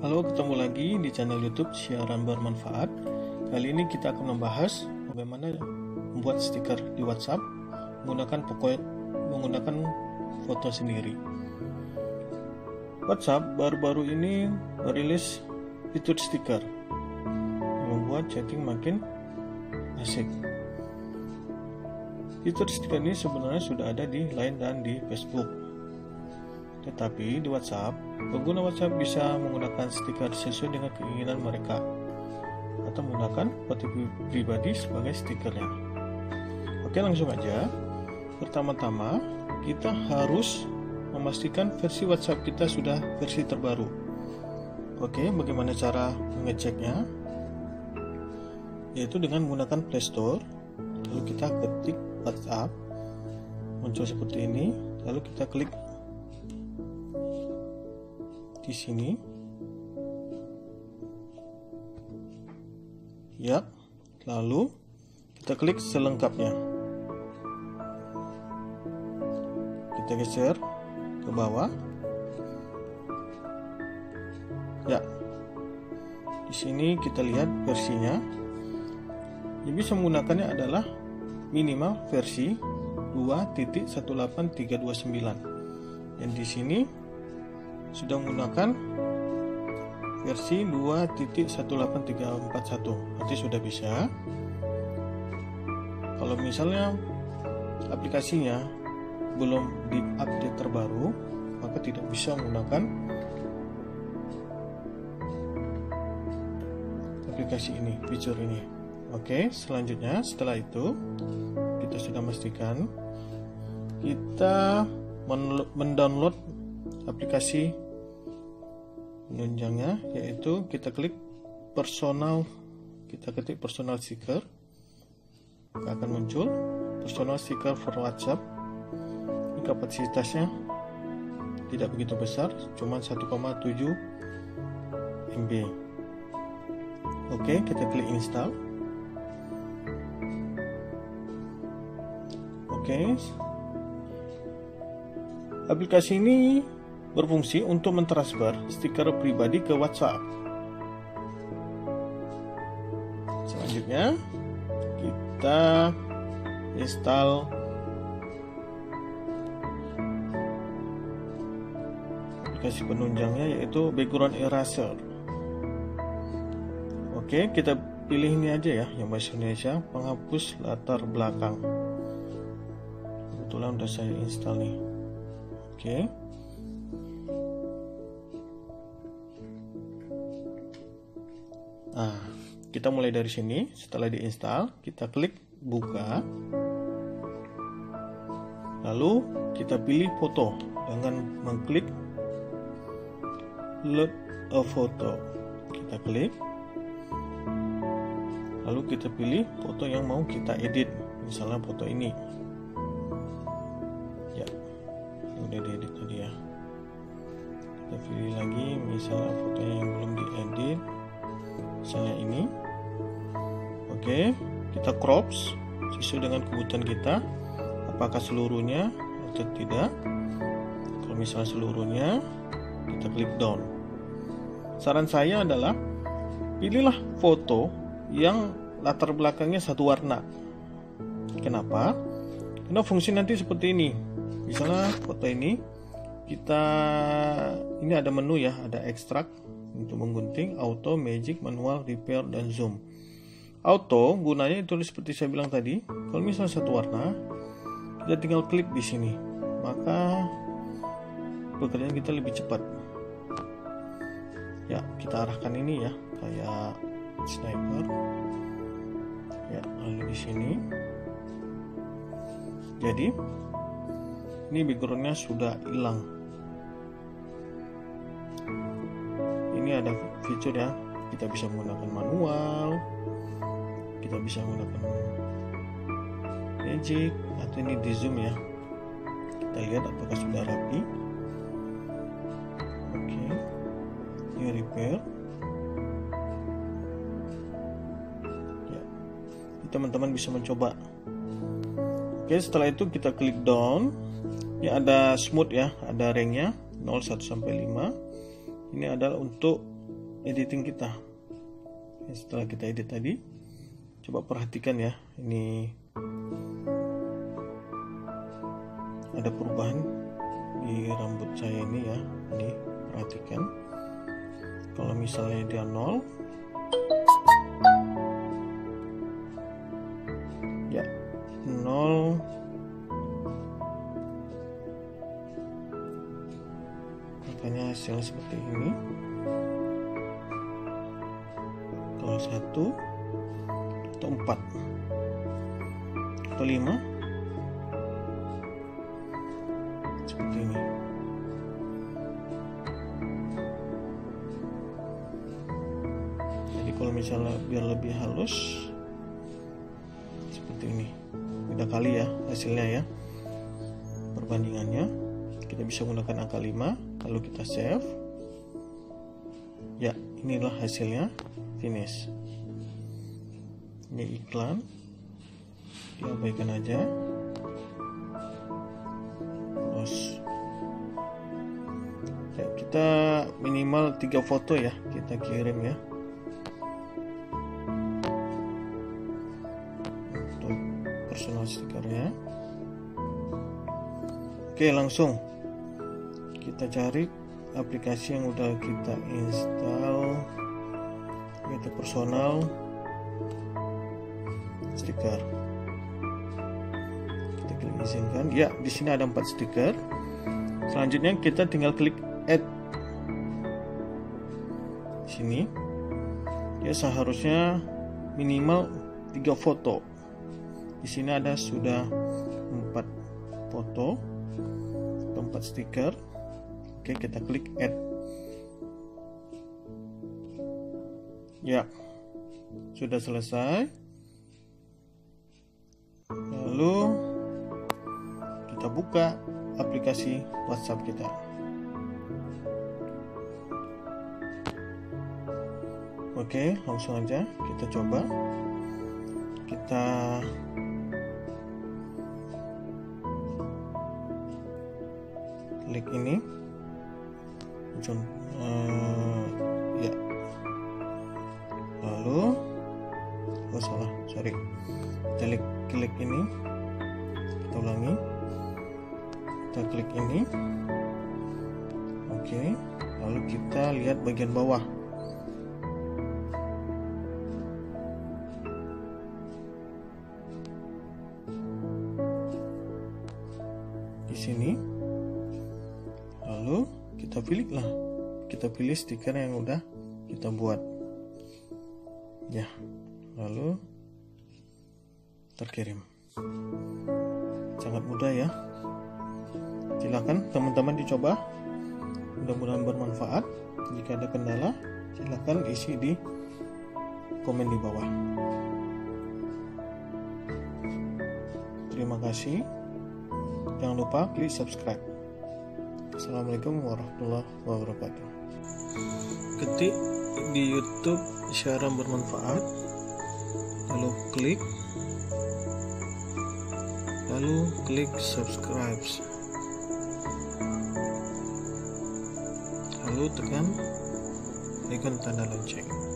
Halo, ketemu lagi di channel YouTube Siaran Bermanfaat. Kali ini kita akan membahas bagaimana membuat stiker di WhatsApp menggunakan pokok menggunakan foto sendiri. WhatsApp baru-baru ini merilis fitur stiker yang membuat chatting makin asik. Fitur stiker ini sebenarnya sudah ada di Line dan di Facebook. Tetapi di WhatsApp, pengguna WhatsApp bisa menggunakan stiker sesuai dengan keinginan mereka atau menggunakan foto pribadi sebagai stikernya. Oke, langsung aja. Pertama-tama, kita harus memastikan versi WhatsApp kita sudah versi terbaru. Oke, bagaimana cara mengeceknya? Yaitu dengan menggunakan Play Store, lalu kita ketik WhatsApp, muncul seperti ini, lalu kita klik di sini. Ya, lalu kita klik selengkapnya. Kita geser ke bawah. Ya, di sini kita lihat versinya. Yang bisa menggunakannya adalah minimal versi 2.18329. Dan di sini sudah menggunakan versi 2.18341 nanti sudah bisa. Kalau misalnya aplikasinya belum diupdate terbaru maka tidak bisa menggunakan aplikasi ini fitur ini. Oke selanjutnya setelah itu kita sudah memastikan kita mendownload aplikasi penunjangnya yaitu kita klik personal kita ketik personal sticker akan muncul personal sticker for WhatsApp. Ini kapasitasnya tidak begitu besar cuma 1,7 MB oke kita klik install. Oke. Aplikasi ini berfungsi untuk mentransfer stiker pribadi ke WhatsApp. Selanjutnya, kita install aplikasi penunjangnya yaitu background eraser. Oke, kita pilih ini aja ya, yang bahasa Indonesia, penghapus latar belakang. Kebetulan udah saya install nih. Oke. Nah, kita mulai dari sini. Setelah diinstal, kita klik buka. Lalu kita pilih foto dengan mengklik load a photo. Kita klik. Lalu kita pilih foto yang mau kita edit. Misalnya foto ini. Kita crops sesuai dengan kebutuhan kita. Apakah seluruhnya atau tidak? Kalau misalnya seluruhnya kita klik down. Saran saya adalah pilihlah foto yang latar belakangnya satu warna. Kenapa? Karena fungsi nanti seperti ini. Misalnya foto ini kita ini ada menu ya ada ekstrak untuk menggunting auto magic manual repair dan zoom auto gunanya itu seperti saya bilang tadi. Kalau misalnya satu warna kita tinggal klik di sini. Maka pekerjaan kita lebih cepat. Ya kita arahkan ini ya kayak sniper. Ya lalu di sini. Jadi ini backgroundnya sudah hilang. Ini ada fitur ya kita bisa menggunakan manual kita bisa menggunakan magic atau ini di zoom ya. Kita lihat apakah sudah rapi. Oke ini repair. Ya teman-teman bisa mencoba. Oke setelah itu kita klik down. Ini ada smooth ya ada ranknya 0 1 sampai 5 ini adalah untuk editing kita. Setelah kita edit tadi coba perhatikan ya ini ada perubahan di rambut saya ini ya. Ini perhatikan. Kalau misalnya dia nol ya nol. Makanya hasilnya seperti ini. Kalau satu atau empat atau lima. Seperti ini. Jadi kalau misalnya biar lebih halus seperti ini. Udah kali ya hasilnya ya. Perbandingannya. Kita bisa menggunakan angka 5 lalu kita save ya inilah hasilnya. Finish ini iklan. Diabaikan aja. Terus ya kita minimal tiga foto ya kita kirim ya. Untuk personal stikernya. Oke langsung. Kita cari aplikasi yang udah kita install. Yaitu personal stiker. Kita klik izinkan. Ya di sini ada empat stiker. Selanjutnya kita tinggal klik add. Sini. Ya seharusnya minimal tiga foto. Di sini ada sudah empat foto empat stiker. Oke kita klik add. Ya sudah selesai lalu kita buka aplikasi WhatsApp kita. Oke langsung aja kita coba. Kita klik ini. Uh, ya. Lalu oh salah sorry. Kita klik klik ini kita ulangi kita klik ini. Oke lalu kita lihat bagian bawah. Di sini. Lalu kita pilih lah kita pilih stiker yang udah kita buat. Ya lalu terkirim sangat mudah ya. Silakan teman-teman dicoba. Mudah-mudahan bermanfaat. Jika ada kendala silakan isi di komen di bawah. Terima kasih. Jangan lupa klik subscribe. Assalamualaikum warahmatullahi wabarakatuh. Ketik di YouTube siaran bermanfaat. Lalu klik lalu klik subscribe. Lalu tekan ikon tanda lonceng